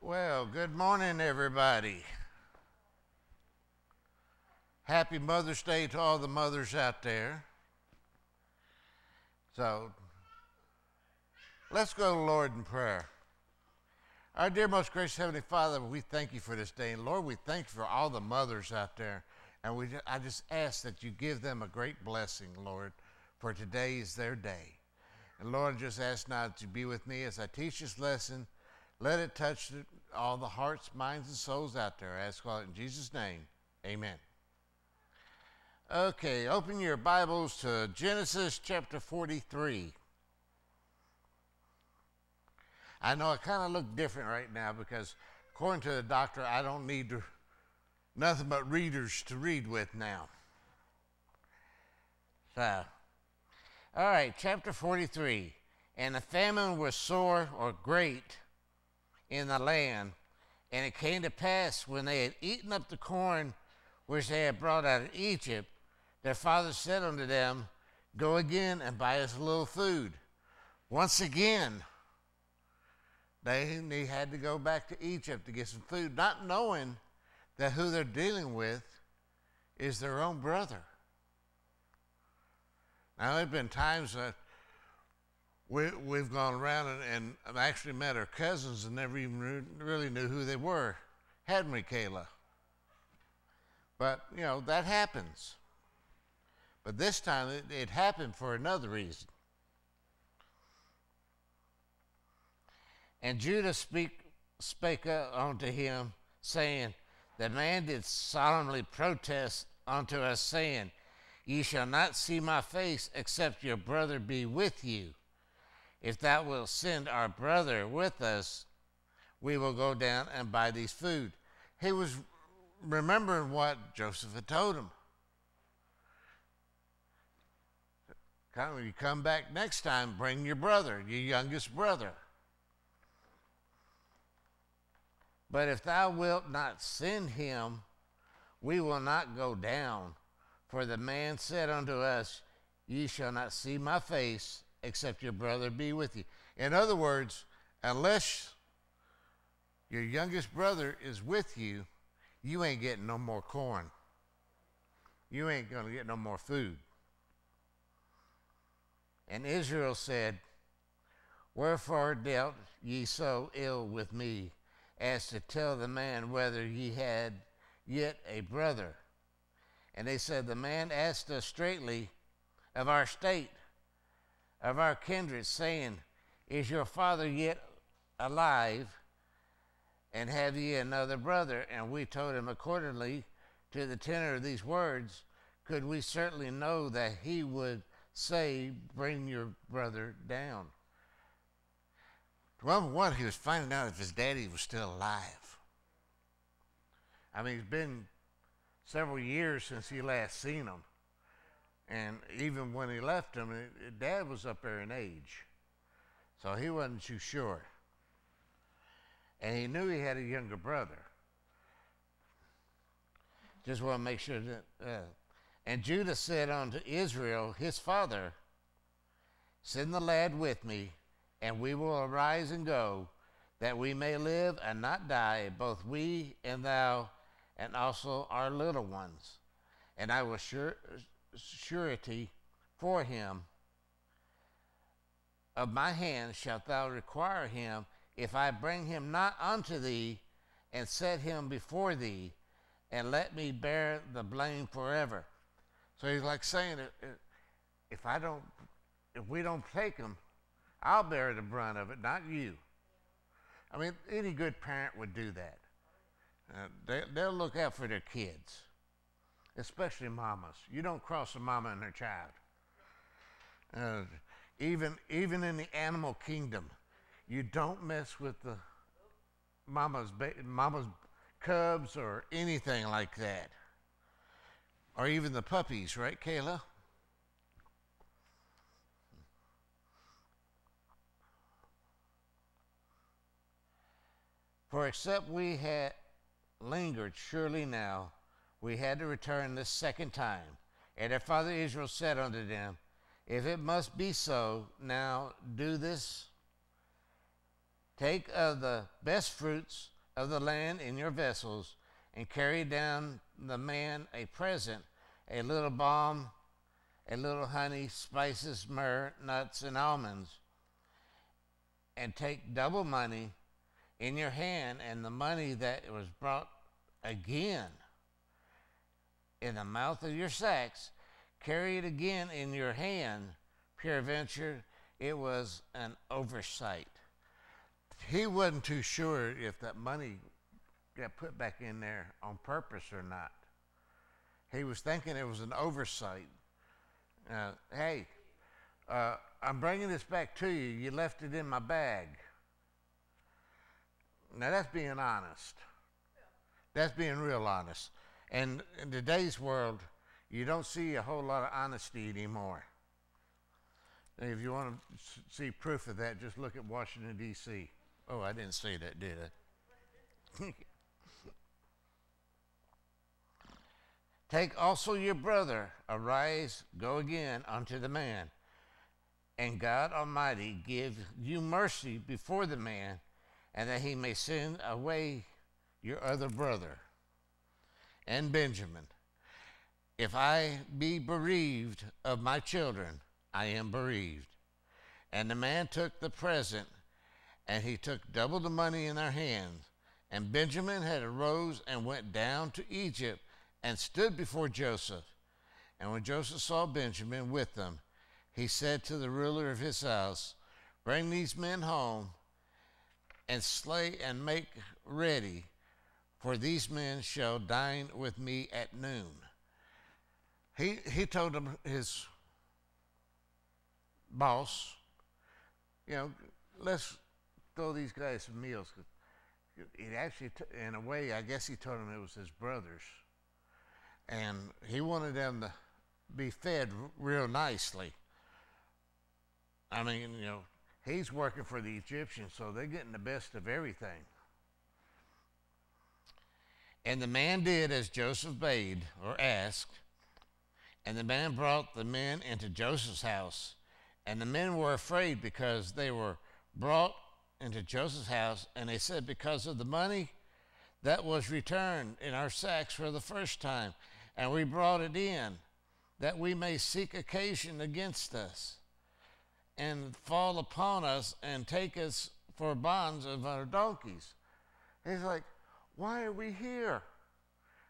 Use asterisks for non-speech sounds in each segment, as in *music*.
Well, good morning, everybody. Happy Mother's Day to all the mothers out there. So, let's go to the Lord in prayer. Our dear, most gracious Heavenly Father, we thank you for this day. And Lord, we thank you for all the mothers out there. And we, I just ask that you give them a great blessing, Lord, for today is their day. And Lord, just ask now that you be with me as I teach this lesson. Let it touch all the hearts, minds, and souls out there. I ask all in Jesus' name. Amen. Okay, open your Bibles to Genesis chapter 43. I know I kind of look different right now because, according to the doctor, I don't need to, nothing but readers to read with now. So, all right, chapter 43. And the famine was sore or great in the land. And it came to pass when they had eaten up the corn which they had brought out of Egypt, their father said unto them, Go again and buy us a little food. Once again, they, had to go back to Egypt to get some food, not knowing that who they're dealing with is their own brother. Now, there have been times that we, we've gone around and, and actually met our cousins and never even really knew who they were. Hadn't we, Kayla? But, you know, that happens. But this time it, it happened for another reason. And Judah speak, spake unto him, saying, The man did solemnly protest unto us, saying, Ye shall not see my face except your brother be with you. If thou wilt send our brother with us, we will go down and buy these food. He was remembering what Joseph had told him. When you come back next time, bring your brother, your youngest brother. But if thou wilt not send him, we will not go down for the man said unto us, Ye shall not see my face, except your brother be with you. In other words, unless your youngest brother is with you, you ain't getting no more corn. You ain't going to get no more food. And Israel said, Wherefore dealt ye so ill with me, as to tell the man whether ye had yet a brother? And they said, The man asked us straightly of our state, of our kindred, saying, Is your father yet alive? And have ye another brother? And we told him accordingly to the tenor of these words, could we certainly know that he would say, Bring your brother down? Number one, he was finding out if his daddy was still alive. I mean, he's been several years since he last seen him. And even when he left him, Dad was up there in age. So he wasn't too sure. And he knew he had a younger brother. Just want to make sure that. Uh, and Judah said unto Israel, his father, Send the lad with me, and we will arise and go, that we may live and not die, both we and thou, and also our little ones. And I will sure, surety for him. Of my hand shalt thou require him, if I bring him not unto thee, and set him before thee, and let me bear the blame forever. So he's like saying, if I don't, if we don't take him, I'll bear the brunt of it, not you. I mean, any good parent would do that. Uh, they, they'll look out for their kids, especially mamas. You don't cross a mama and her child. Uh, even, even in the animal kingdom, you don't mess with the mama's, mama's cubs or anything like that. Or even the puppies, right, Kayla? For except we had lingered, surely now we had to return this second time. And their father Israel said unto them, If it must be so, now do this Take of the best fruits of the land in your vessels, and carry down the man a present, a little balm, a little honey, spices, myrrh, nuts, and almonds. And take double money in your hand, and the money that was brought again in the mouth of your sacks, carry it again in your hand. Peradventure, it was an oversight. He wasn't too sure if that money got put back in there on purpose or not. He was thinking it was an oversight. Uh, hey, uh, I'm bringing this back to you. You left it in my bag. Now that's being honest. That's being real honest. And in today's world, you don't see a whole lot of honesty anymore. And if you want to see proof of that, just look at Washington, D.C. Oh, I didn't say that, did I? *laughs* Take also your brother, arise, go again unto the man, and God Almighty give you mercy before the man, and that he may send away your other brother and Benjamin. If I be bereaved of my children, I am bereaved. And the man took the present, and he took double the money in their hands. And Benjamin had arose and went down to Egypt and stood before Joseph. And when Joseph saw Benjamin with them, he said to the ruler of his house, Bring these men home and slay and make ready for these men shall dine with me at noon. He, he told him, his boss, you know, let's throw these guys some meals. It actually, in a way, I guess he told them it was his brothers. And he wanted them to be fed real nicely. I mean, you know, he's working for the Egyptians, so they're getting the best of everything. And the man did as Joseph bade or asked. And the man brought the men into Joseph's house. And the men were afraid because they were brought into Joseph's house. And they said, Because of the money that was returned in our sacks for the first time, and we brought it in, that we may seek occasion against us and fall upon us and take us for bonds of our donkeys. He's like, why are we here?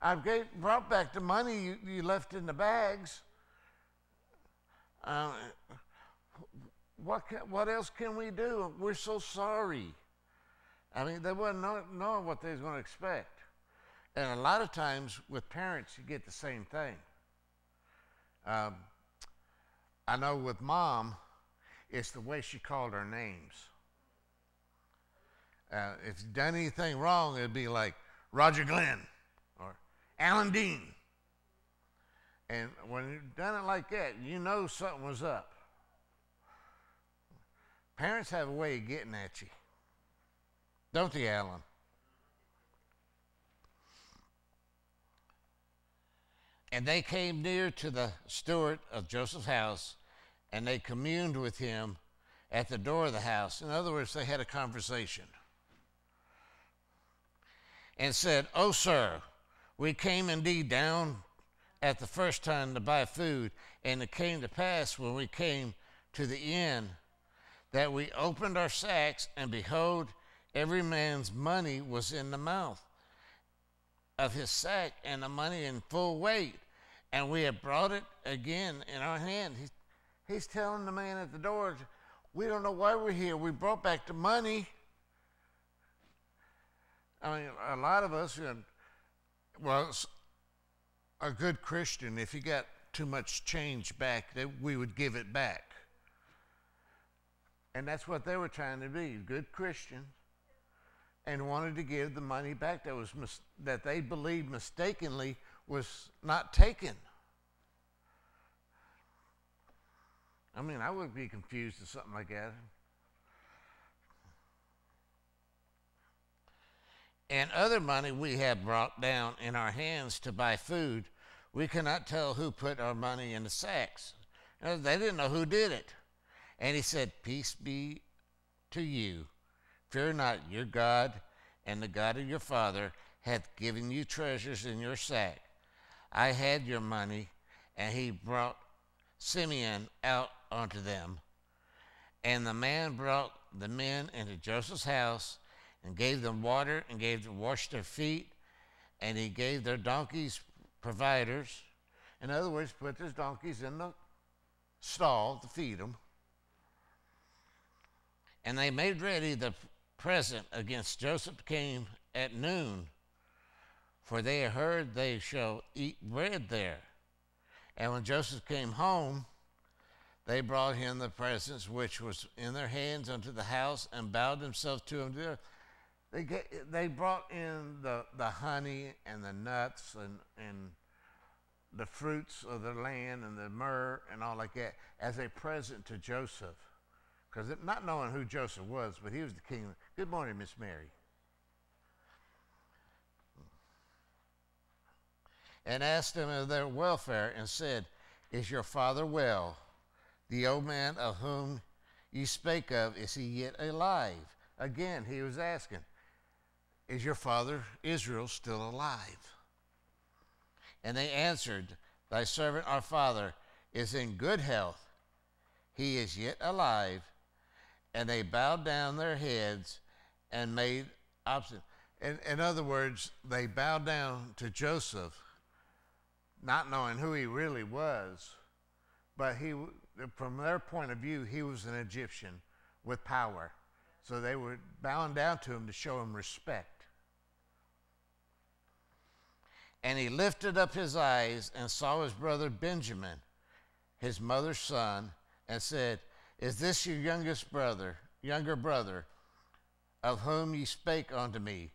I've gave, brought back the money you, you left in the bags. Uh, what, can, what else can we do? We're so sorry. I mean, they wouldn't know, knowing what they was going to expect. And a lot of times with parents, you get the same thing. Um, I know with mom, it's the way she called our names. Uh, if you've done anything wrong, it'd be like Roger Glenn or Alan Dean. And when you've done it like that, you know something was up. Parents have a way of getting at you. Don't they, Alan? And they came near to the steward of Joseph's house, and they communed with him at the door of the house. In other words, they had a conversation and said, Oh, sir, we came indeed down at the first time to buy food, and it came to pass when we came to the inn that we opened our sacks, and behold, every man's money was in the mouth of his sack, and the money in full weight, and we have brought it again in our hand. He's, he's telling the man at the door, We don't know why we're here. We brought back the money. I mean, a lot of us, you well, a good Christian, if he got too much change back, we would give it back. And that's what they were trying to be, good Christians, and wanted to give the money back that was that they believed mistakenly was not taken. I mean, I would be confused at something like that. And other money we have brought down in our hands to buy food, we cannot tell who put our money in the sacks. Uh, they didn't know who did it. And he said, Peace be to you. Fear not, your God and the God of your father hath given you treasures in your sack. I had your money, and he brought Simeon out unto them. And the man brought the men into Joseph's house and gave them water and gave them wash their feet, and he gave their donkeys providers. In other words, put his donkeys in the stall to feed them. And they made ready the present against Joseph came at noon, for they heard they shall eat bread there. And when Joseph came home, they brought him the presents which was in their hands unto the house and bowed themselves to him. They, get, they brought in the, the honey and the nuts and, and the fruits of the land and the myrrh and all like that as a present to Joseph. Because not knowing who Joseph was, but he was the king. Good morning, Miss Mary. And asked them of their welfare and said, Is your father well? The old man of whom you spake of, is he yet alive? Again, he was asking, Is your father Israel still alive? And they answered, Thy servant, our father, is in good health. He is yet alive. And they bowed down their heads and made obstinate. In, in other words, they bowed down to Joseph, not knowing who he really was, but he from their point of view, he was an Egyptian with power. So they were bowing down to him to show him respect. And he lifted up his eyes and saw his brother Benjamin, his mother's son, and said, Is this your youngest brother, younger brother, of whom ye spake unto me?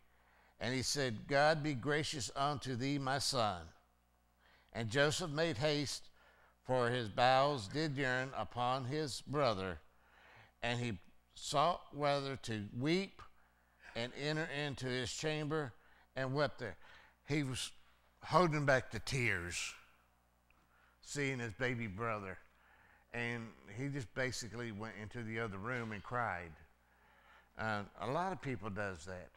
And he said, God be gracious unto thee, my son. And Joseph made haste for his bowels did yearn upon his brother, and he sought whether to weep and enter into his chamber and wept there. He was holding back the tears, seeing his baby brother, and he just basically went into the other room and cried. Uh, a lot of people does that.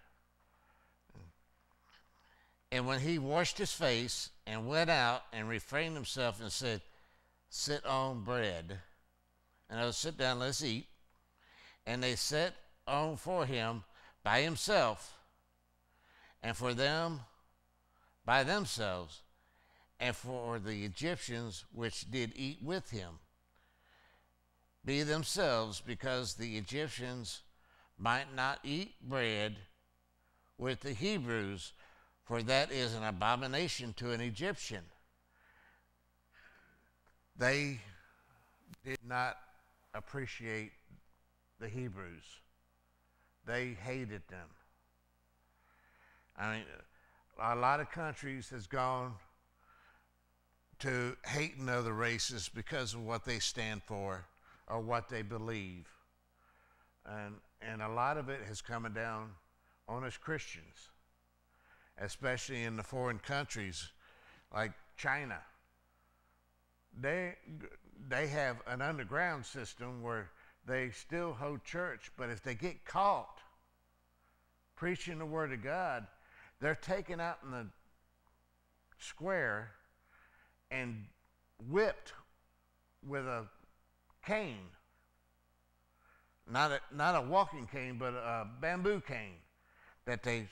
And when he washed his face and went out and refrained himself and said, sit on bread. And I will sit down, let's eat. And they set on for him by himself, and for them by themselves, and for the Egyptians which did eat with him. Be themselves, because the Egyptians might not eat bread with the Hebrews, for that is an abomination to an Egyptian they did not appreciate the Hebrews. They hated them. I mean, a lot of countries has gone to hating other races because of what they stand for or what they believe. And, and a lot of it has come down on us Christians, especially in the foreign countries like China they they have an underground system where they still hold church, but if they get caught preaching the word of God, they're taken out in the square and whipped with a cane. Not a, not a walking cane, but a bamboo cane that they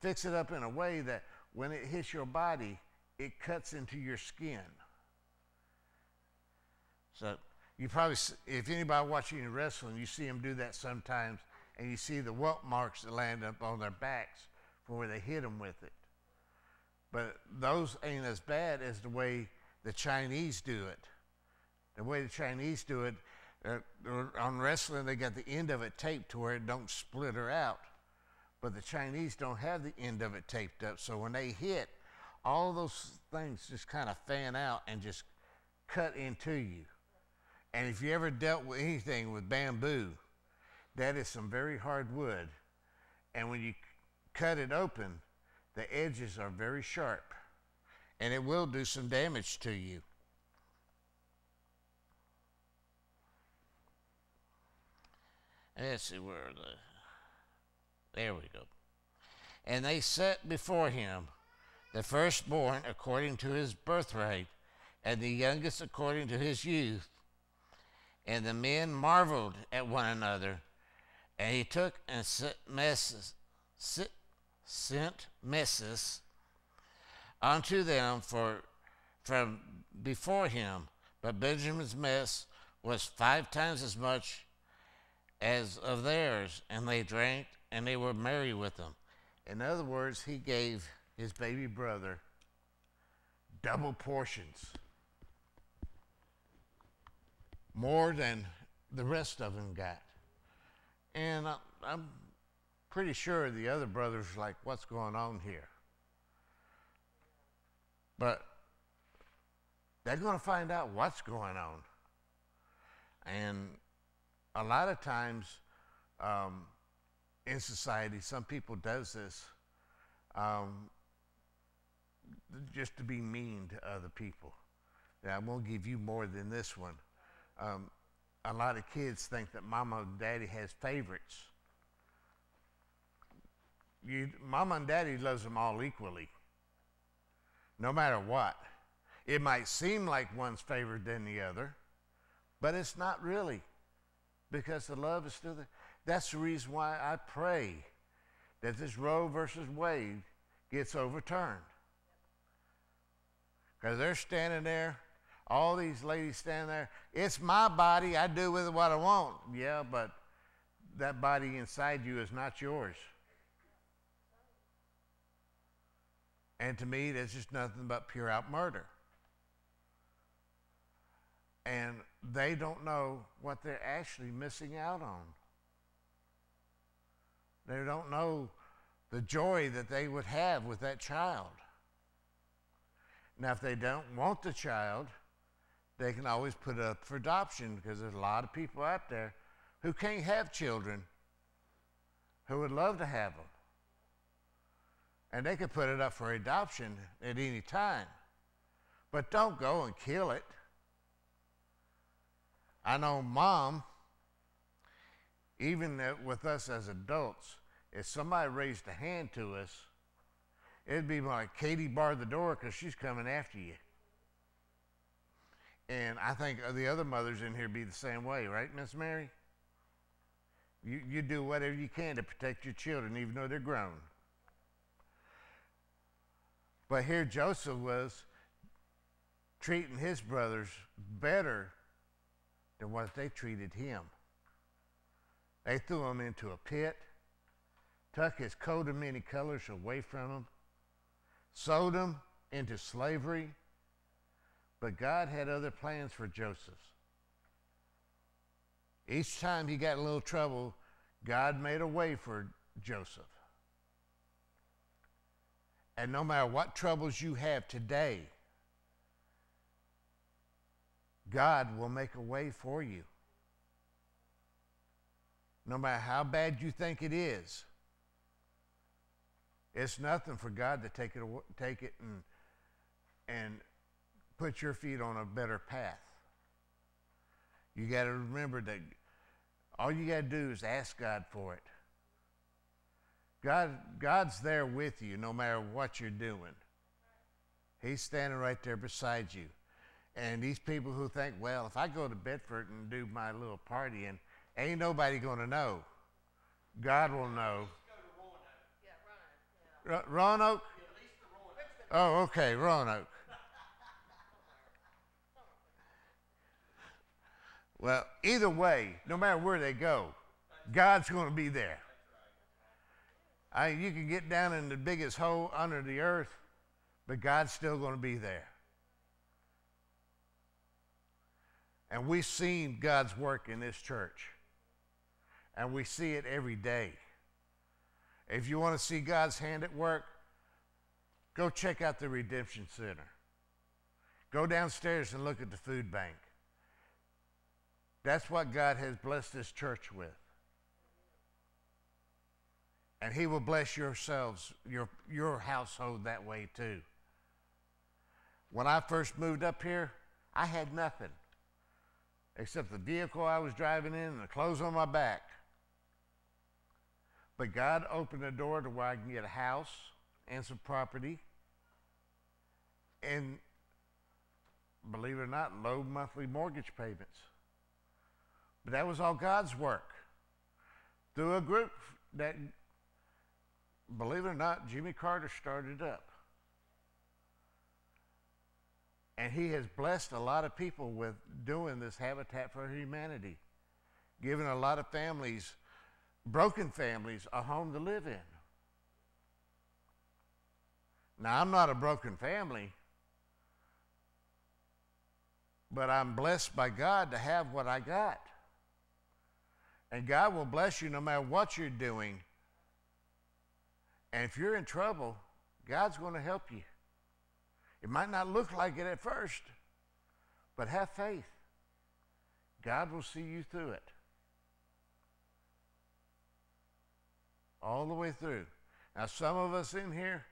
fix it up in a way that when it hits your body, it cuts into your skin. So you probably, if anybody watching wrestling, you see them do that sometimes, and you see the welt marks that land up on their backs where they hit them with it. But those ain't as bad as the way the Chinese do it. The way the Chinese do it, uh, on wrestling, they got the end of it taped to where it don't split her out. But the Chinese don't have the end of it taped up. So when they hit, all those things just kind of fan out and just cut into you. And if you ever dealt with anything with bamboo, that is some very hard wood. And when you cut it open, the edges are very sharp. And it will do some damage to you. Let's see where the There we go. And they set before him the firstborn according to his birthright, and the youngest according to his youth. And the men marveled at one another. And he took and sent messes, sent messes unto them for, from before him. But Benjamin's mess was five times as much as of theirs, and they drank and they were merry with them. In other words, he gave his baby brother double portions, more than the rest of them got. And I, I'm pretty sure the other brothers were like, What's going on here? But they're going to find out what's going on. And a lot of times um, in society, some people does this um, just to be mean to other people. Now, I won't give you more than this one. Um, a lot of kids think that mama and daddy has favorites. You, mama and daddy loves them all equally, no matter what. It might seem like one's favored than the other, but it's not really because the love is still there. That's the reason why I pray that this Roe versus Wade gets overturned. Because they're standing there, all these ladies standing there. It's my body, I do with it what I want. Yeah, but that body inside you is not yours. And to me, that's just nothing but pure out murder. And they don't know what they're actually missing out on. They don't know the joy that they would have with that child. Now, if they don't want the child, they can always put it up for adoption because there's a lot of people out there who can't have children who would love to have them. And they could put it up for adoption at any time. But don't go and kill it. I know mom, even with us as adults, if somebody raised a hand to us, it'd be like Katie barred the door because she's coming after you. And I think the other mothers in here be the same way, right, Miss Mary? You, you do whatever you can to protect your children, even though they're grown. But here Joseph was treating his brothers better than what they treated him. They threw him into a pit, took his coat of many colors away from him, sold him into slavery. But God had other plans for Joseph. Each time he got a little trouble, God made a way for Joseph. And no matter what troubles you have today, God will make a way for you. No matter how bad you think it is, it's nothing for God to take it, take it and, and put your feet on a better path. You got to remember that all you got to do is ask God for it. God, God's there with you no matter what you're doing. He's standing right there beside you. And these people who think, well, if I go to Bedford and do my little party, and ain't nobody going to know. God will know. Yeah, Roanoke? Oh, okay, Roanoke. Well, either way, no matter where they go, God's going to be there. I, you can get down in the biggest hole under the earth, but God's still going to be there. And we've seen God's work in this church. And we see it every day. If you want to see God's hand at work, go check out the Redemption Center. Go downstairs and look at the food bank. That's what God has blessed this church with. And He will bless yourselves, your, your household that way too. When I first moved up here, I had nothing except the vehicle I was driving in and the clothes on my back. But God opened the door to where I can get a house and some property and believe it or not, low monthly mortgage payments. But that was all God's work. Through a group that, believe it or not, Jimmy Carter started up. And he has blessed a lot of people with doing this Habitat for Humanity, giving a lot of families, broken families, a home to live in. Now, I'm not a broken family, but I'm blessed by God to have what I got. And God will bless you no matter what you're doing. And if you're in trouble, God's going to help you. It might not look like it at first, but have faith. God will see you through it. All the way through. Now, some of us in here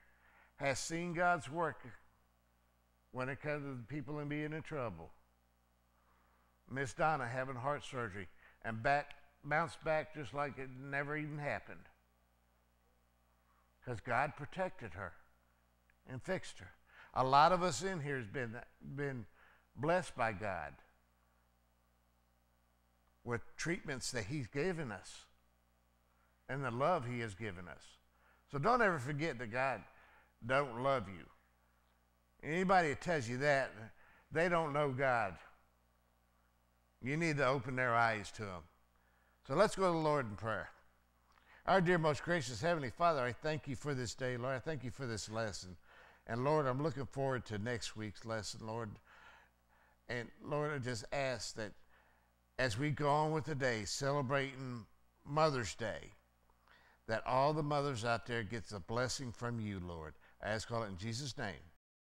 has seen God's work when it comes to the people in being in trouble. Miss Donna having heart surgery and back bounced back just like it never even happened. Because God protected her and fixed her. A lot of us in here has been, been blessed by God with treatments that He's given us and the love He has given us. So don't ever forget that God don't love you. Anybody that tells you that, they don't know God. You need to open their eyes to Him. So let's go to the Lord in prayer. Our dear, most gracious Heavenly Father, I thank you for this day, Lord. I thank you for this lesson. And Lord, I'm looking forward to next week's lesson, Lord. And Lord, I just ask that as we go on with the day, celebrating Mother's Day, that all the mothers out there gets a blessing from you, Lord. I ask all it in Jesus' name.